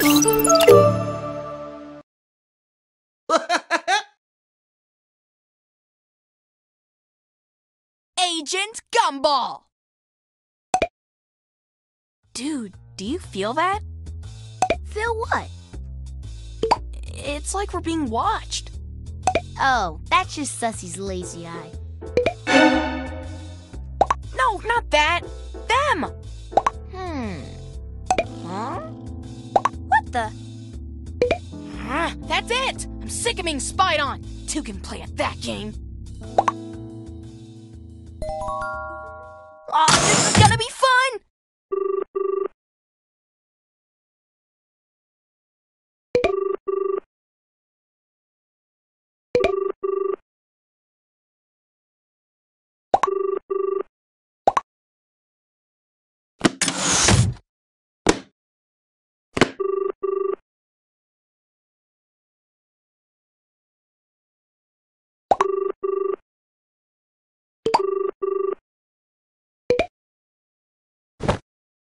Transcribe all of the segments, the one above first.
Agent Gumball! Dude, do you feel that? Feel what? It's like we're being watched. Oh, that's just Sussie's lazy eye. No, not that. Them! The? Ah, that's it! I'm sick of being spied on. Two can play at that game.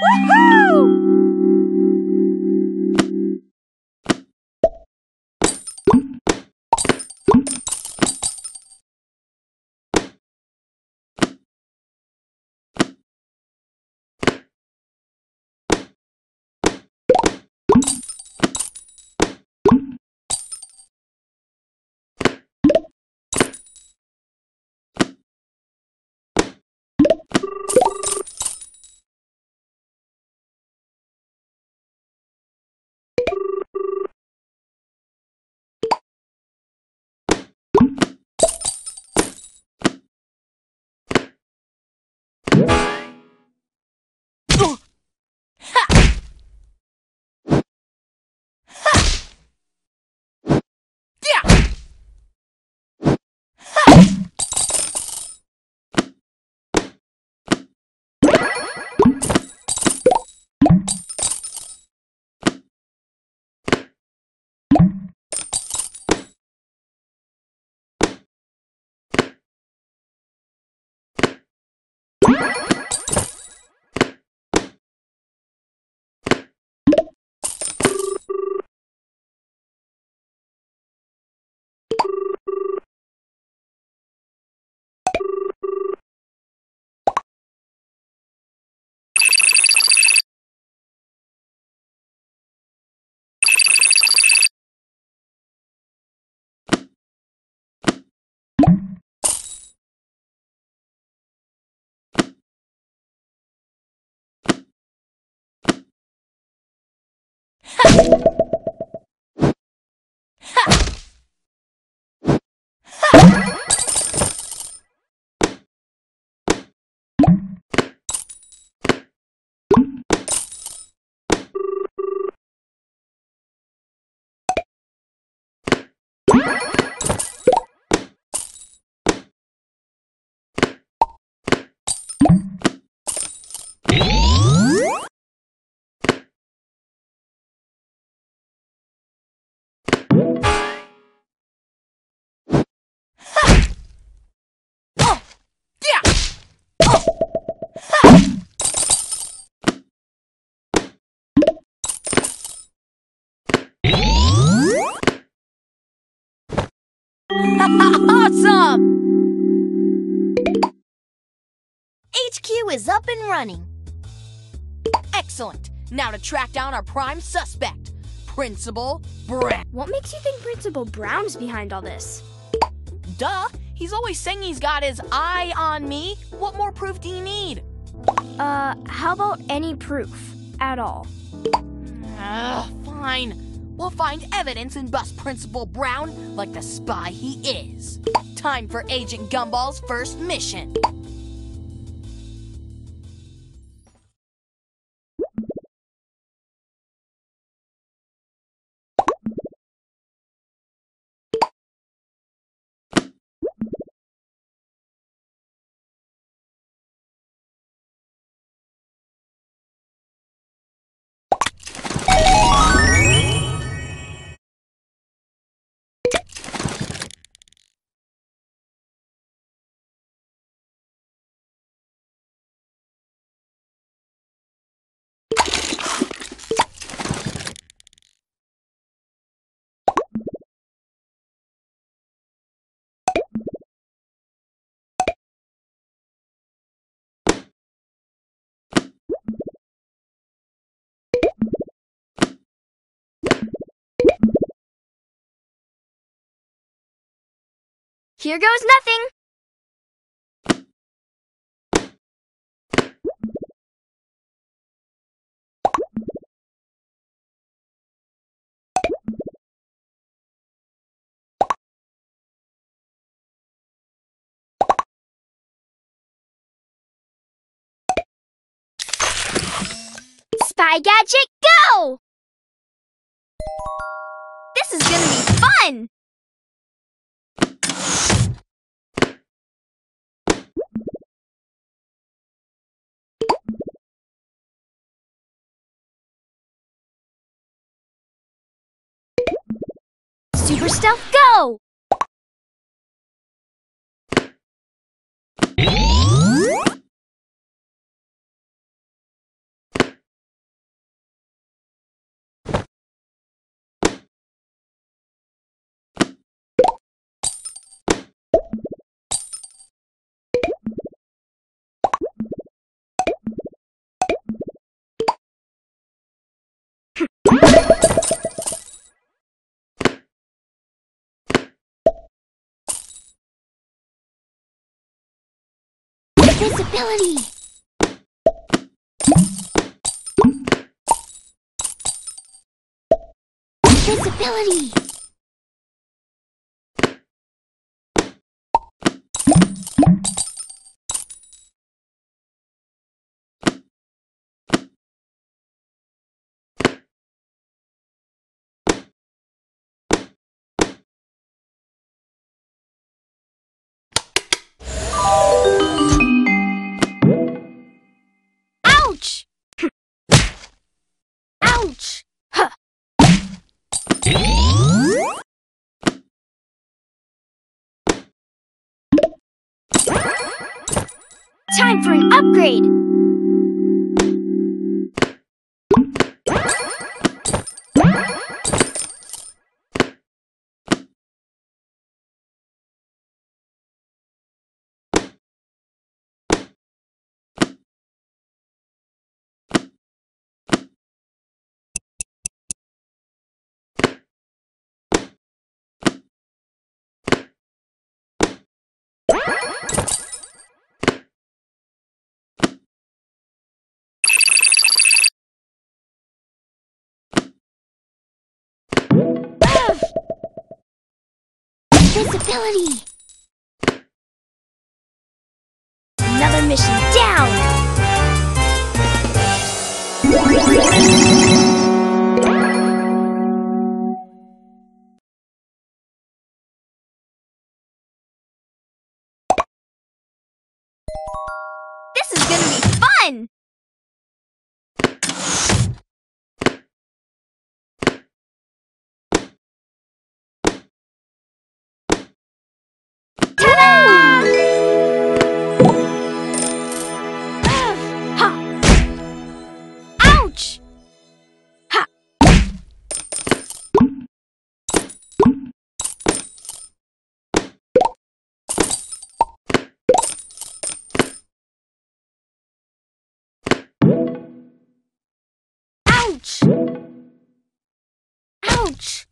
Yeah! Oh! Oh! Awesome! HQ is up and running. Excellent. Now to track down our prime suspect, Principal Brown. What makes you think Principal Brown's behind all this? Duh. He's always saying he's got his eye on me. What more proof do you need? Uh, how about any proof at all? Ugh, fine. We'll find evidence and bust Principal Brown like the spy he is. Time for Agent Gumball's first mission. Here goes nothing. Spy Gadget, go! This is gonna be fun! Stealth, go! Visibility! Visibility! Time for an upgrade! Visibility! Another mission down! This is gonna be fun! Ouch!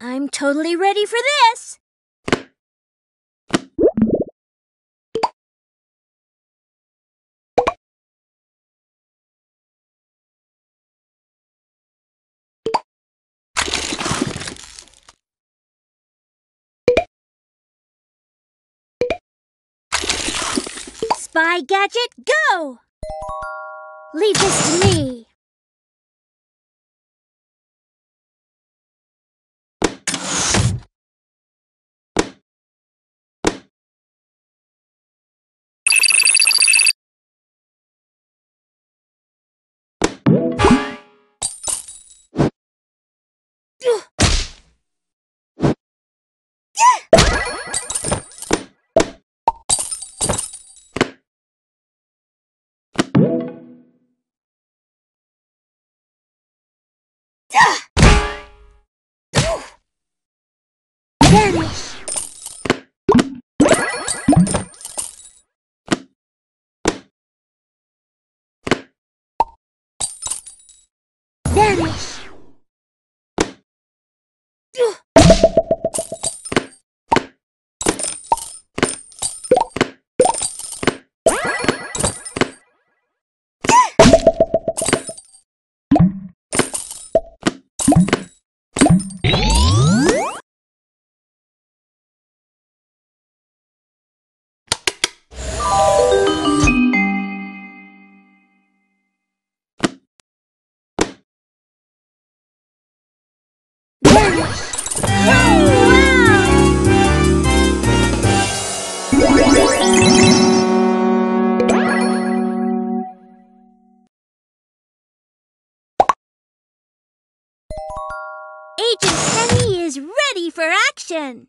I'm totally ready for this! Spy Gadget, go! Leave this to me. Yeah! For